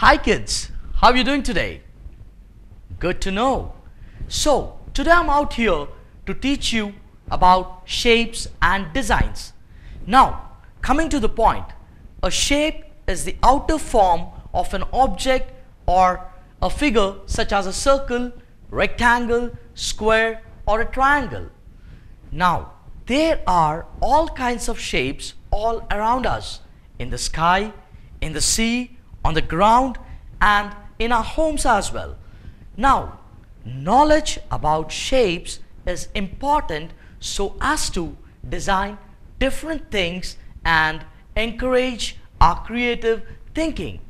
Hi kids, how are you doing today? Good to know. So, today I'm out here to teach you about shapes and designs. Now, coming to the point, a shape is the outer form of an object or a figure such as a circle, rectangle, square or a triangle. Now, there are all kinds of shapes all around us in the sky, in the sea, on the ground and in our homes as well. Now, knowledge about shapes is important so as to design different things and encourage our creative thinking.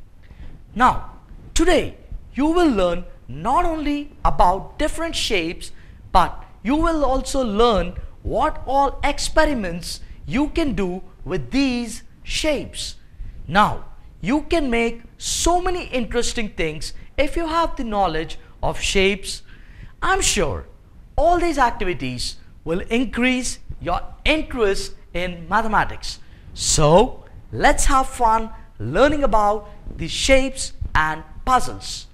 Now, today you will learn not only about different shapes but you will also learn what all experiments you can do with these shapes. Now, you can make so many interesting things if you have the knowledge of shapes. I'm sure all these activities will increase your interest in mathematics. So, let's have fun learning about the shapes and puzzles.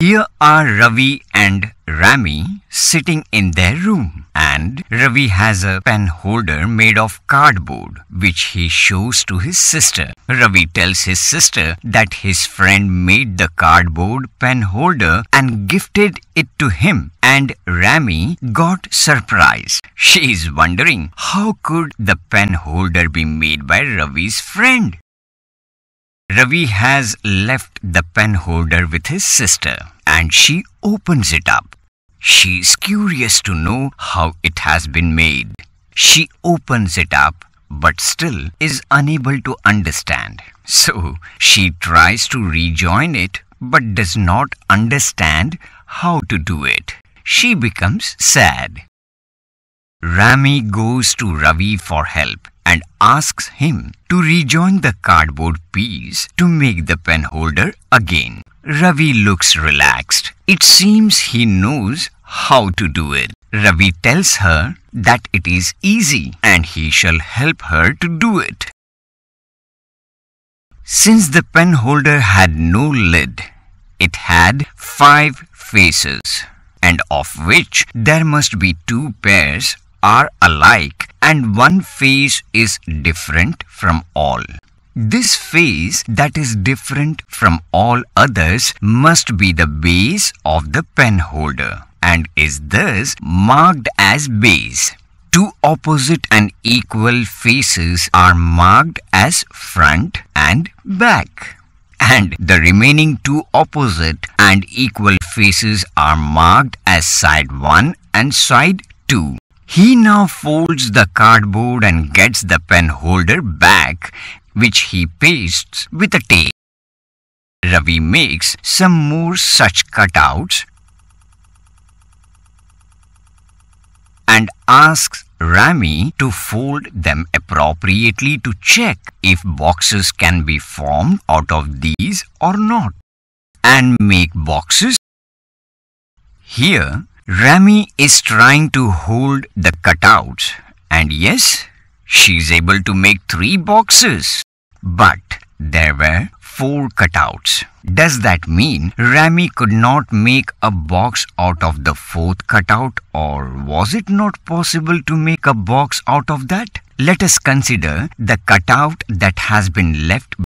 Here are Ravi and Rami sitting in their room and Ravi has a pen holder made of cardboard which he shows to his sister. Ravi tells his sister that his friend made the cardboard pen holder and gifted it to him and Rami got surprised. She is wondering how could the pen holder be made by Ravi's friend? Ravi has left the pen holder with his sister and she opens it up. She is curious to know how it has been made. She opens it up but still is unable to understand. So she tries to rejoin it but does not understand how to do it. She becomes sad. Rami goes to Ravi for help and asks him to rejoin the cardboard piece to make the pen holder again. Ravi looks relaxed. It seems he knows how to do it. Ravi tells her that it is easy and he shall help her to do it. Since the pen holder had no lid, it had five faces, and of which there must be two pairs are alike and one face is different from all. This face that is different from all others must be the base of the pen holder and is thus marked as base. Two opposite and equal faces are marked as front and back. And the remaining two opposite and equal faces are marked as side 1 and side 2. He now folds the cardboard and gets the pen holder back, which he pastes with a tape. Ravi makes some more such cutouts and asks Rami to fold them appropriately to check if boxes can be formed out of these or not and make boxes. Here, Rami is trying to hold the cutouts and yes, she is able to make three boxes. But there were four cutouts. Does that mean Rami could not make a box out of the fourth cutout or was it not possible to make a box out of that? Let us consider the cutout that has been left